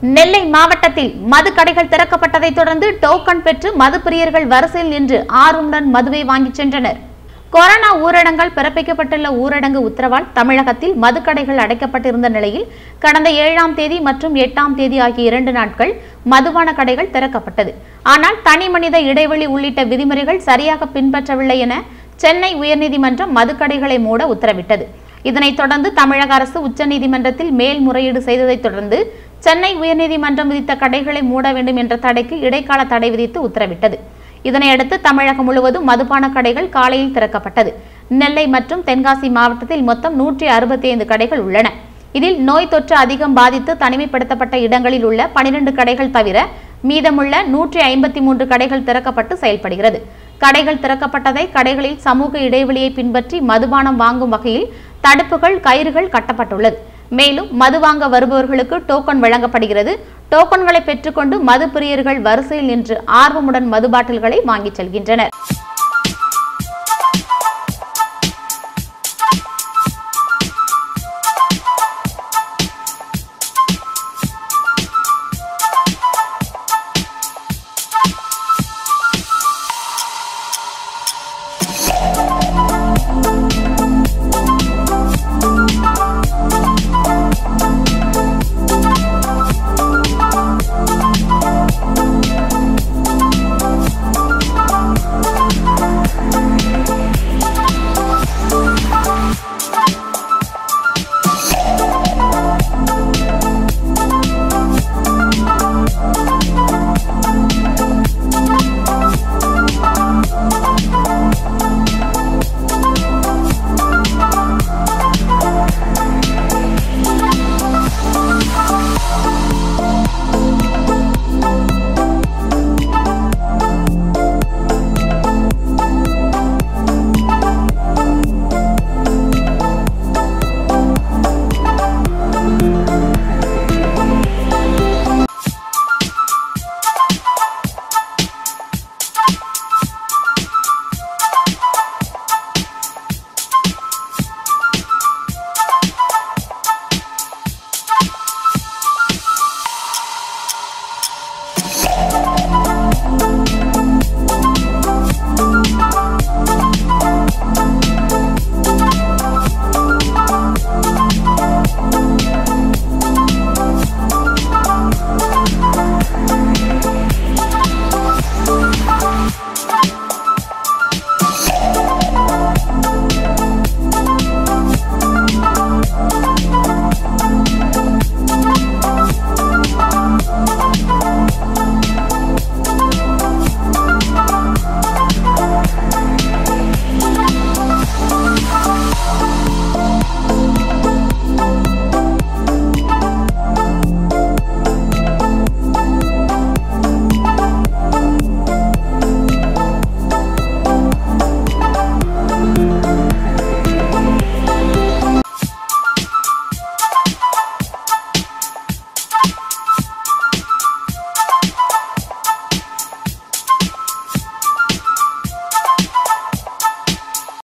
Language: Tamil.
நெல்லை மாவட்டத்தில் மது கடைகள் திறக்கப்பட்டதைத் தொடர்ந்து டோக்கன் பெற்று மது பிரியர்கள் வரிசையில் நின்று ஆர்வமுடன் மதுவை வாங்கிச் சென்றனர். கொரோனா ஊரடங்கால் பிறப்பிக்கப்பட்டுள்ள ஊரடங்கு உத்தரவால் தமிழகத்தில் மதுக்கடைகள் அடைக்கப்பட்டிருந்த நிலையில் கடந்த ஏழாம் தேதி மற்றும் எட்டாம் தேதி ஆகிய இரண்டு நாட்கள் மதுபான கடைகள் திறக்கப்பட்டது. ஆனால் தனி மனித இடைவெளி உள்ளிட்ட விதிமுறைகள் சரியாக பின்பற்றவில்லை என சென்னை உயர்நீதிமன்றம் மதுக்கடைகளை மூட உத்தரவிட்டது. இதனைத் தொடர்ந்து தமிழக அரசு உச்சநீதிமன்றத்தில் மேல்முறையீடு செய்ததைத் தொடர்ந்து சென்னை உயர்நீதிமன்றம் விதித்த கடைகளை மூட வேண்டும் என்ற தடைக்கு இடைக்கால தடை விதித்து உத்தரவிட்டது. இதனையடுத்து தமிழகம் முழுவதும் மதுபான கடைகள் காலையில் திறக்கப்பட்டது. நெல்லை மற்றும் தென்காசி மாவட்டத்தில் மொத்தம் நூற்றி அறுபத்தி ஐந்து கடைகள் உள்ளன. இதில் நோய் தொற்று அதிகம் பாதித்து தனிமைப்படுத்தப்பட்ட இடங்களில் உள்ள பனிரெண்டு கடைகள் தவிர மீதமுள்ள நூற்றி ஐம்பத்தி மூன்று கடைகள் திறக்கப்பட்டு செயல்படுகிறது. கடைகள் திறக்கப்பட்டதை கடைகளில் சமூக இடைவெளியை பின்பற்றி மதுபானம் வாங்கும் வகையில் தடுப்புகள் கயிறுகள் கட்டப்பட்டுள்ளது. மேலும் மது வாங்க வருபவர்களுக்கு டோக்கன் வழங்கப்படுகிறது. டோக்கன்களை பெற்றுக்கொண்டு மது பிரியர்கள் வரிசையில் நின்று ஆர்வமுடன் மது பாட்டில்களை வாங்கிச் செல்கின்றனர்.